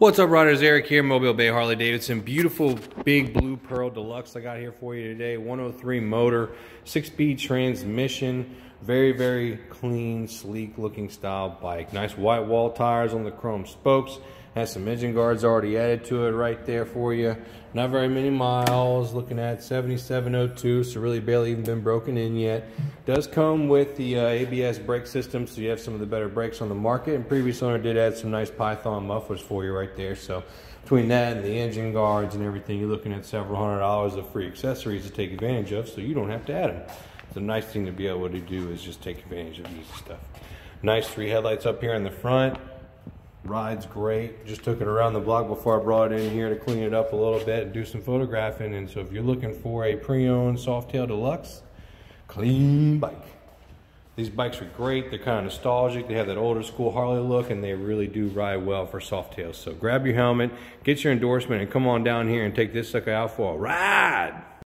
What's up, riders? Eric here, Mobile Bay Harley Davidson. Beautiful big blue pearl deluxe I got here for you today. 103 motor, six speed transmission, very, very clean, sleek looking style bike. Nice white wall tires on the chrome spokes. Has some engine guards already added to it right there for you. Not very many miles, looking at 7702, so really barely even been broken in yet. Does come with the uh, ABS brake system, so you have some of the better brakes on the market. And previous owner did add some nice Python mufflers for you right there. So between that and the engine guards and everything, you're looking at several hundred dollars of free accessories to take advantage of, so you don't have to add them. The nice thing to be able to do is just take advantage of easy stuff. Nice three headlights up here in the front. Ride's great. Just took it around the block before I brought it in here to clean it up a little bit and do some photographing. And so if you're looking for a pre-owned Softail Deluxe, clean bike. These bikes are great. They're kind of nostalgic. They have that older school Harley look and they really do ride well for Softails. So grab your helmet, get your endorsement and come on down here and take this sucker out for a ride.